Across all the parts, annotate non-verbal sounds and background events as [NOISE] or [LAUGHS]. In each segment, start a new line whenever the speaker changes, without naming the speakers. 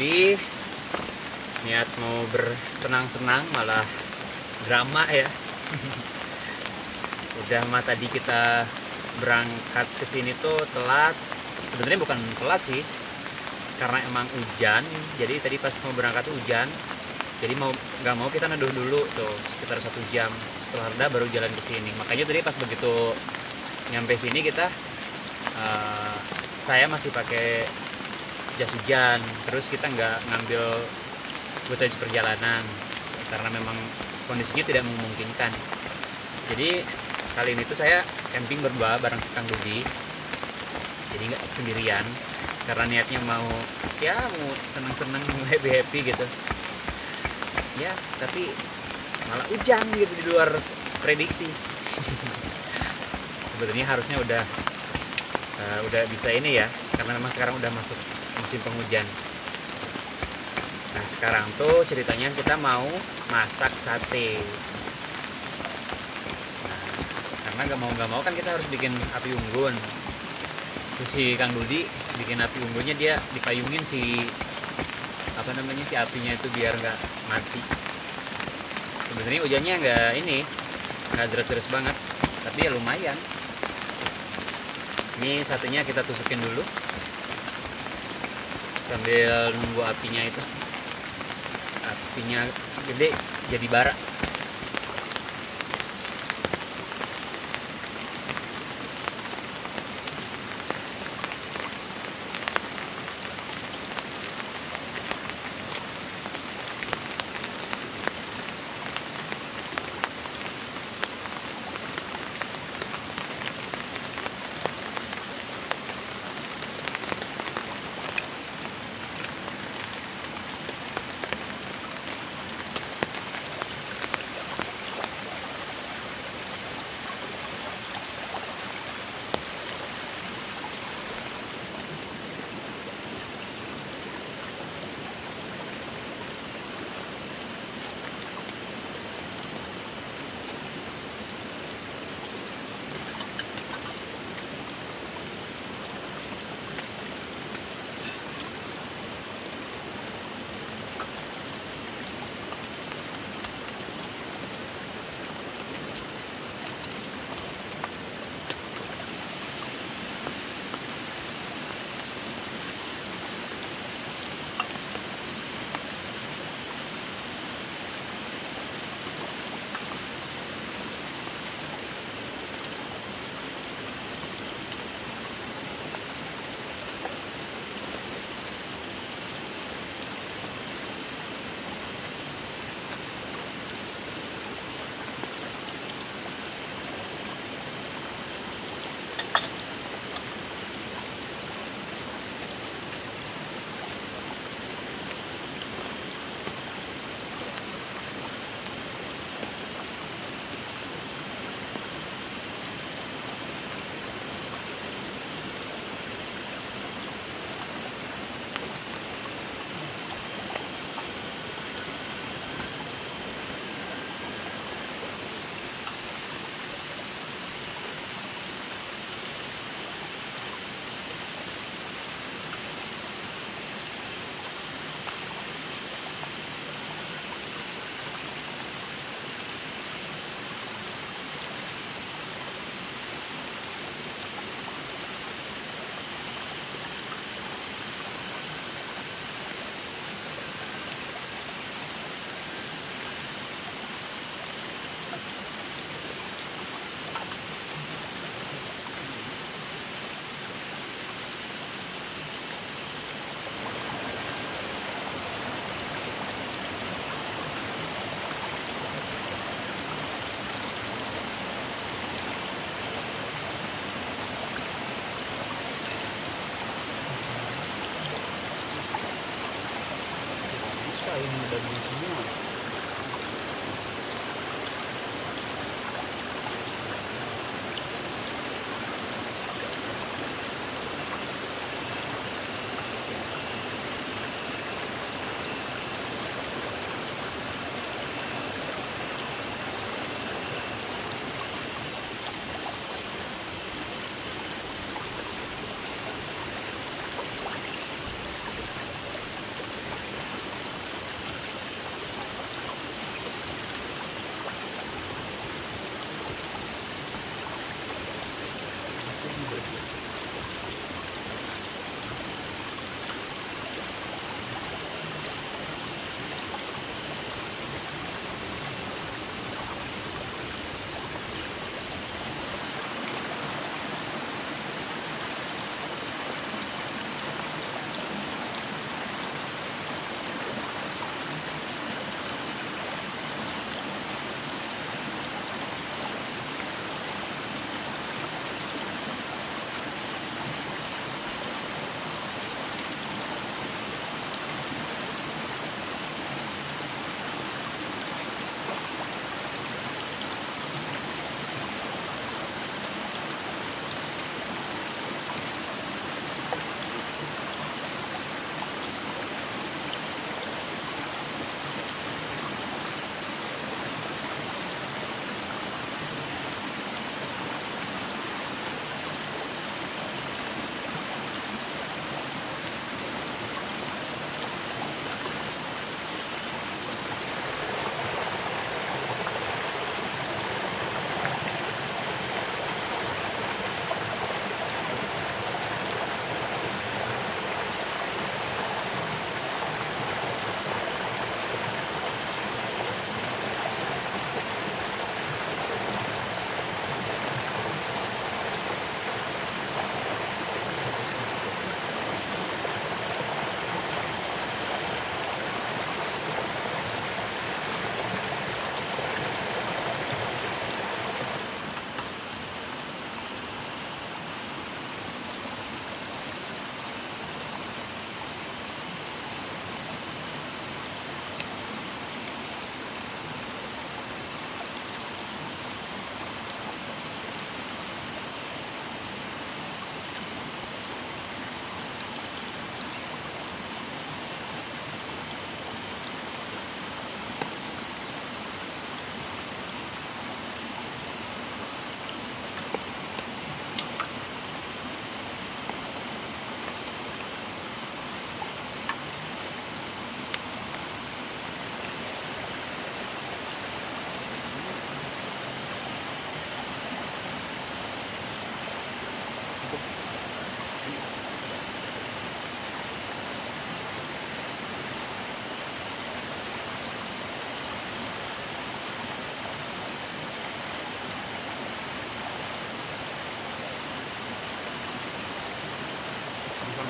mandi niat mau bersenang-senang malah drama ya. [LAUGHS] Udah mah tadi kita berangkat ke sini tuh telat. Sebenarnya bukan telat sih karena emang hujan. Jadi tadi pas mau berangkat tuh hujan jadi mau nggak mau kita neduh dulu tuh sekitar satu jam. Setelah reda baru jalan ke sini. Makanya tadi pas begitu nyampe sini kita eh, saya masih pakai jas hujan terus kita nggak ngambil footage perjalanan karena memang kondisinya tidak memungkinkan. Jadi kali ini tuh saya camping berdua bareng si Kang Dudi jadi nggak sendirian karena niatnya mau ya mau seneng-seneng mau happy happy gitu. Ya tapi malah hujan gitu di luar prediksi. Sebenarnya harusnya udah eh, udah bisa ini ya karena memang sekarang udah masuk musim penghujan. Nah sekarang tuh ceritanya kita mau masak sate. Nah, karena nggak mau nggak mau kan kita harus bikin api unggun. Terus si Kang Dudi bikin api unggunnya dia dipayungin si apa namanya si apinya itu biar nggak mati. Sebenarnya hujannya nggak ini nggak deras-deras banget tapi ya lumayan. Ini satunya kita tusukin dulu sambil nunggu apinya itu. Apinya gede jadi bara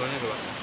喝那个吧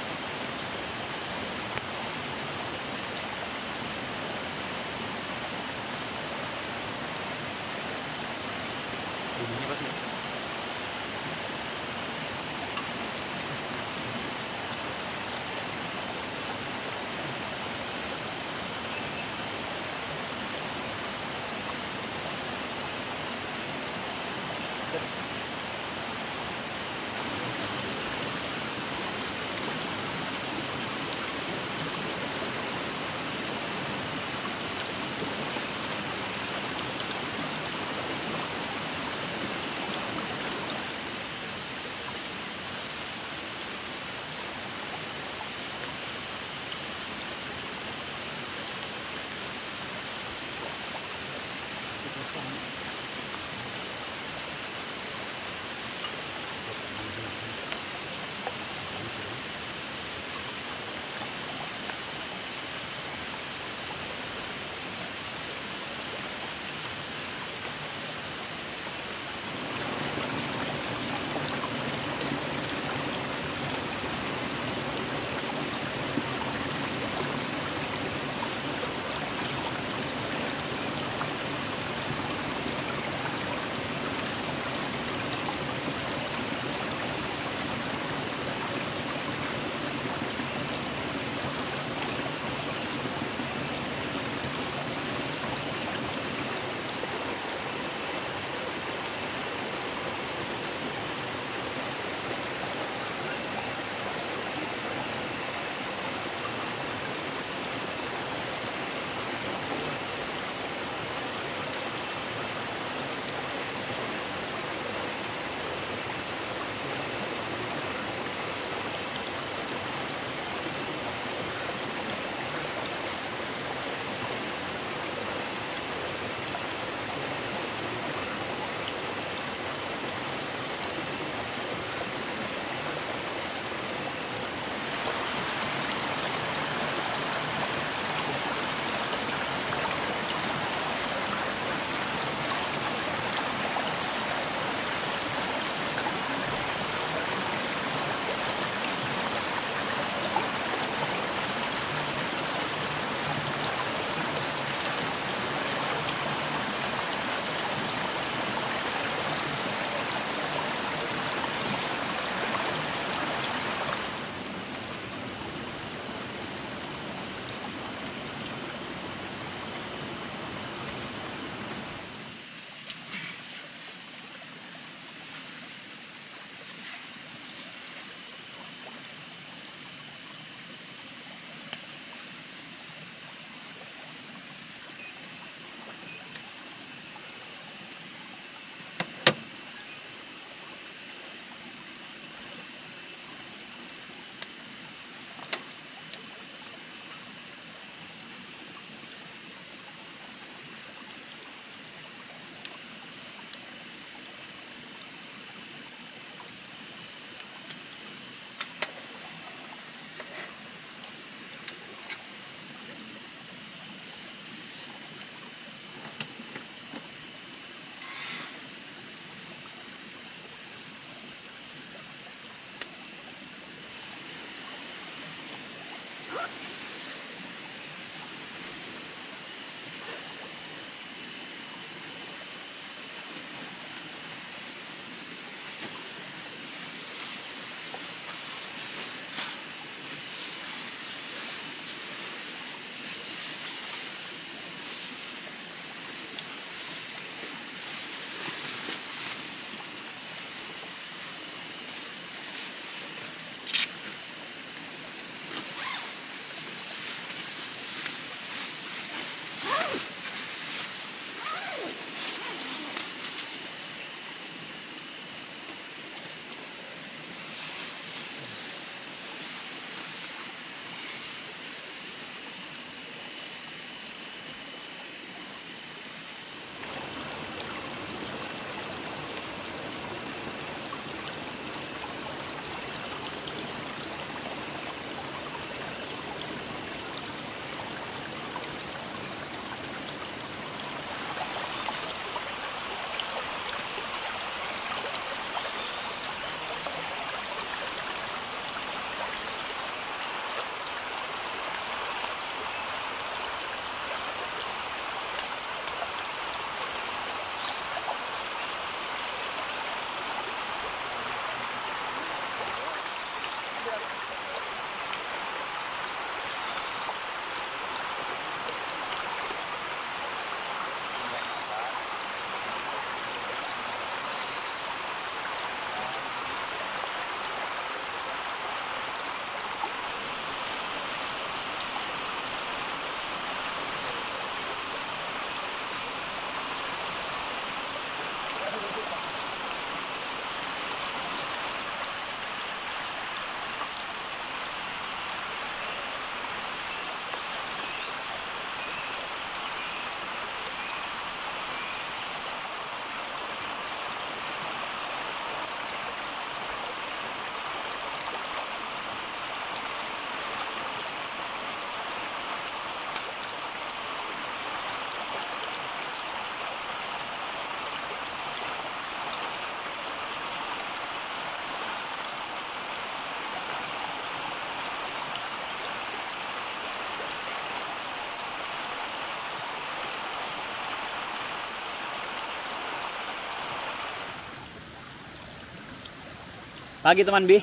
Pagi teman Bi.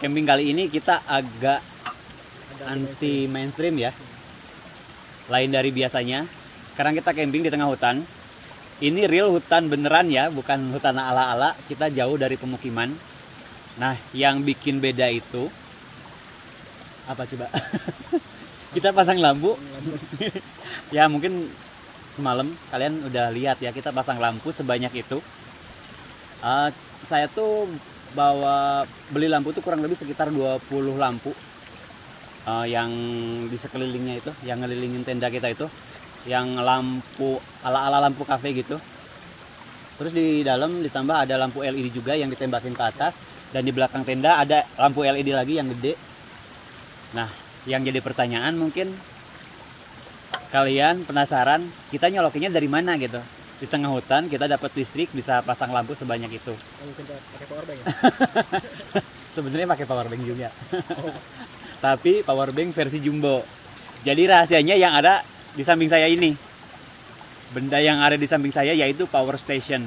Camping kali ini kita agak anti mainstream ya. Lain dari biasanya. Sekarang kita camping di tengah hutan. Ini real hutan beneran ya, bukan hutan ala-ala. Kita jauh dari pemukiman. Nah, yang bikin beda itu apa coba? [LAUGHS] kita pasang lampu. [LAUGHS] ya mungkin semalam kalian udah lihat ya kita pasang lampu sebanyak itu. Uh, saya tuh bawa beli lampu tuh kurang lebih sekitar 20 lampu uh, yang di sekelilingnya itu yang ngelilingin tenda kita itu yang lampu ala-ala lampu kafe gitu. Terus di dalam ditambah ada lampu LED juga yang ditembakin ke atas dan di belakang tenda ada lampu LED lagi yang gede. Nah yang jadi pertanyaan mungkin kalian penasaran kita nyolokinnya dari mana gitu di tengah hutan kita dapat listrik bisa pasang lampu sebanyak itu.
Oh, mungkin pakai power bank ya? [LAUGHS]
Sebenarnya pakai power bank juga. Oh. [LAUGHS] Tapi power bank versi jumbo. Jadi rahasianya yang ada di samping saya ini. Benda yang ada di samping saya yaitu power station.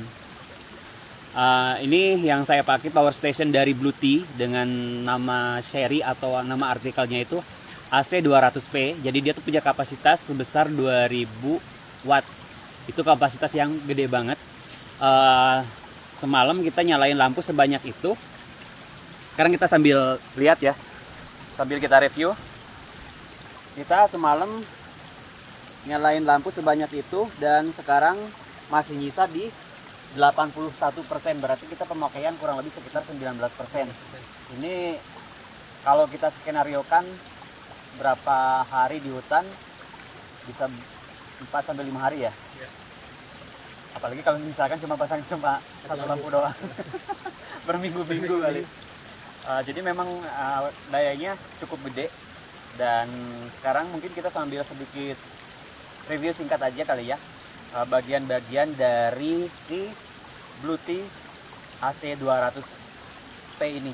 Uh, ini yang saya pakai power station dari Blue Tea dengan nama seri atau nama artikelnya itu AC 200P. Jadi dia tuh punya kapasitas sebesar 2000 watt itu kapasitas yang gede banget. Uh, semalam kita nyalain lampu sebanyak itu. Sekarang kita sambil lihat ya. Sambil kita review. Kita semalam nyalain lampu sebanyak itu dan sekarang masih nyisa di 81% berarti kita pemakaian kurang lebih sekitar 19% ini kalau kita skenario kan berapa hari di hutan? Bisa 4 sampai 5 hari ya. Apalagi kalau misalkan cuma pasang cuma satu lampu doang. [LAUGHS] Berminggu-minggu kali. Uh, jadi memang uh, dayanya cukup gede. Dan sekarang mungkin kita sambil sedikit review singkat aja kali ya. Bagian bagian-bagian dari si Bluetooth AC 200P ini.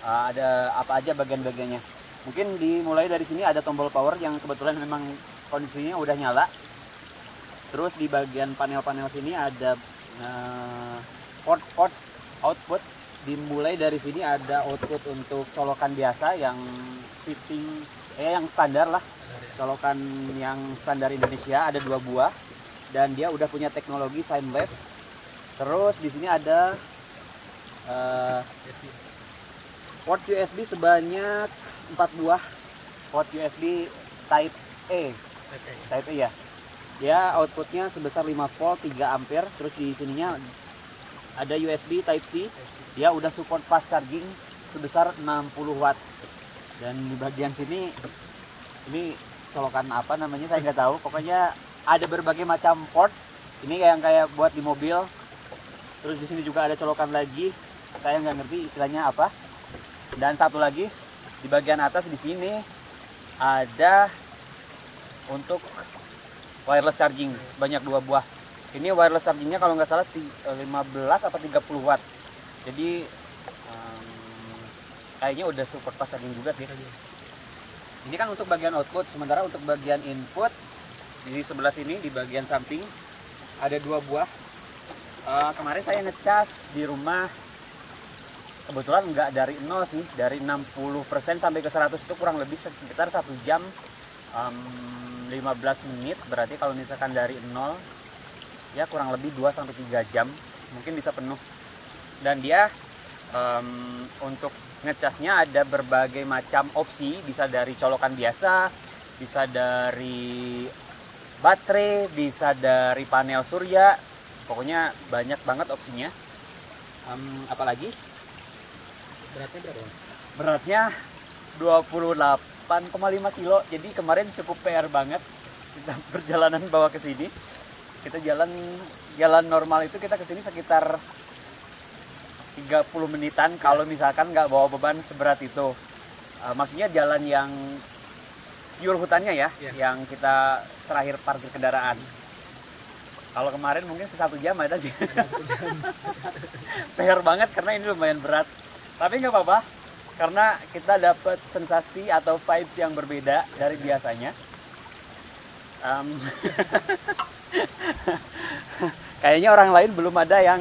Uh, ada apa aja bagian-bagiannya? Mungkin dimulai dari sini ada tombol power yang kebetulan memang kondisinya udah nyala terus di bagian panel-panel sini ada uh, port port output. Dimulai dari sini ada output untuk colokan biasa yang fitting eh yang standar lah. Colokan yang standar Indonesia ada dua buah. Dan dia udah punya teknologi sine wave. Terus di sini ada uh, port USB sebanyak empat buah. Port USB Type A Type A ya ya outputnya sebesar 5 volt 3 ampere. Terus di sininya ada USB Type C. Dia udah support fast charging sebesar 60 watt. Dan di bagian sini ini colokan apa namanya saya nggak tahu. Pokoknya ada berbagai macam port. Ini kayak kayak buat di mobil. Terus di sini juga ada colokan lagi. Saya nggak ngerti istilahnya apa. Dan satu lagi di bagian atas di sini ada untuk wireless charging banyak dua buah. Ini wireless chargingnya kalau nggak salah 15 atau 30 watt. Jadi um, kayaknya udah super fast charging juga sih. Ini kan untuk bagian output sementara untuk bagian input di sebelah sini di bagian samping ada dua buah. Uh, kemarin saya ngecas di rumah. Kebetulan nggak dari nol sih dari 60% sampai ke 100 itu kurang lebih sekitar satu jam um, 15 menit berarti kalau misalkan dari 0 ya kurang lebih 2 sampai 3 jam mungkin bisa penuh. Dan dia um, untuk ngecasnya ada berbagai macam opsi bisa dari colokan biasa bisa dari baterai bisa dari panel surya pokoknya banyak banget opsinya. Um, apalagi?
Beratnya berapa?
Beratnya 28 8,5 kilo. Jadi kemarin cukup PR banget. Kita [LAUGHS] perjalanan bawa ke sini. Kita jalan jalan normal itu kita ke sini sekitar 30 menitan kalau misalkan nggak bawa beban seberat itu. Uh, maksudnya jalan yang pure hutannya ya yeah. yang kita terakhir parkir kendaraan. Kalau kemarin mungkin satu jam ada sih. [LAUGHS] PR banget karena ini lumayan berat. Tapi nggak apa-apa karena kita dapat sensasi atau vibes yang berbeda dari biasanya. Um, [LAUGHS] kayaknya orang lain belum ada yang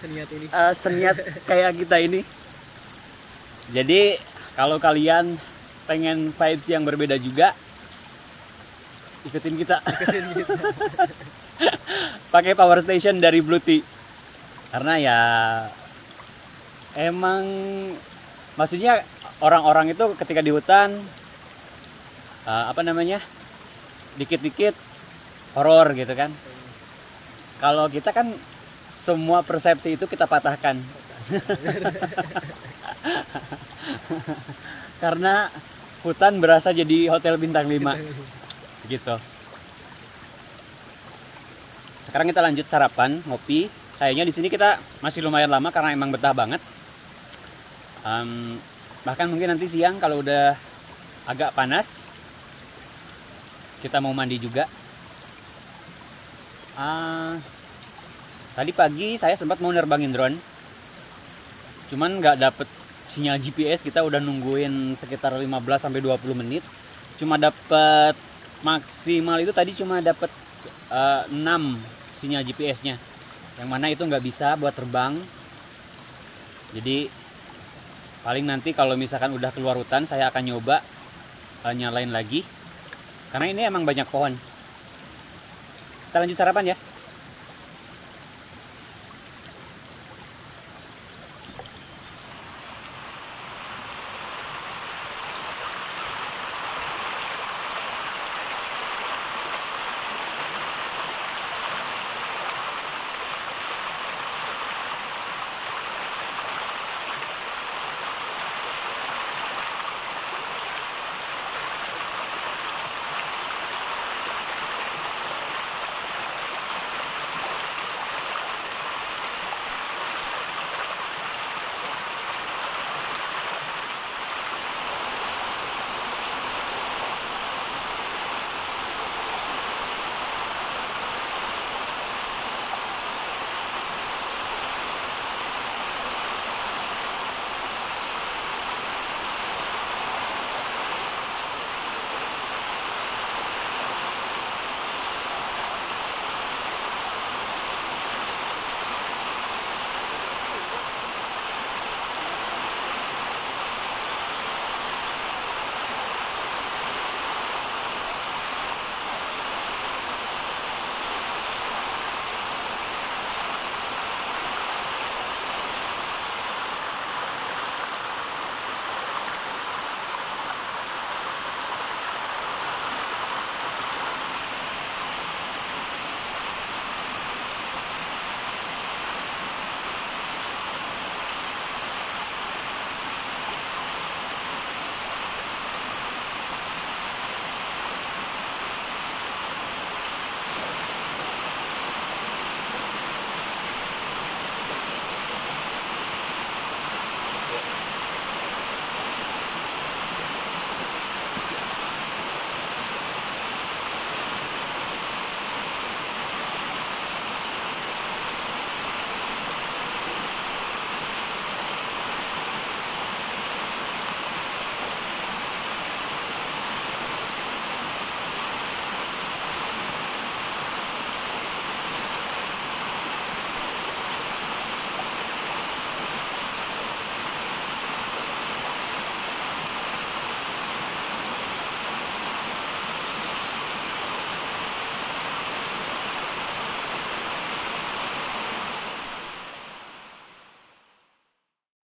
Seniat ini.
eh, seniat kayak kita ini. Jadi kalau kalian pengen vibes yang berbeda juga, ikutin kita [LAUGHS] pakai power station dari Blue Tea. Karena ya emang maksudnya orang-orang itu ketika di hutan eh, apa namanya dikit-dikit horor gitu kan. Kalau kita kan semua persepsi itu kita patahkan. [LAUGHS] Karena hutan berasa jadi hotel bintang 5 gitu. Sekarang kita lanjut sarapan, ngopi. Kayaknya di sini kita masih lumayan lama karena emang betah banget. Em, bahkan mungkin nanti siang kalau udah agak panas, kita mau mandi juga. Ah, tadi pagi saya sempat mau nerbangin drone, cuman nggak dapet sinyal GPS. Kita udah nungguin sekitar 15 sampai 20 menit. Cuma dapet maksimal itu tadi cuma dapet eh, 6 sinyal GPS-nya yang mana itu nggak bisa buat terbang jadi paling nanti kalau misalkan udah keluar hutan saya akan nyoba eh, nyalain lagi. Karena ini emang banyak pohon. Kita lanjut sarapan ya